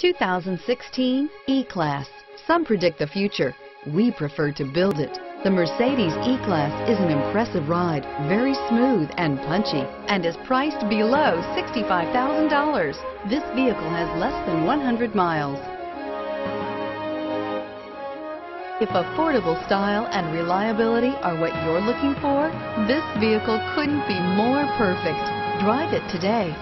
2016 E-Class. Some predict the future. We prefer to build it. The Mercedes E-Class is an impressive ride, very smooth and punchy, and is priced below $65,000. This vehicle has less than 100 miles. If affordable style and reliability are what you're looking for, this vehicle couldn't be more perfect. Drive it today.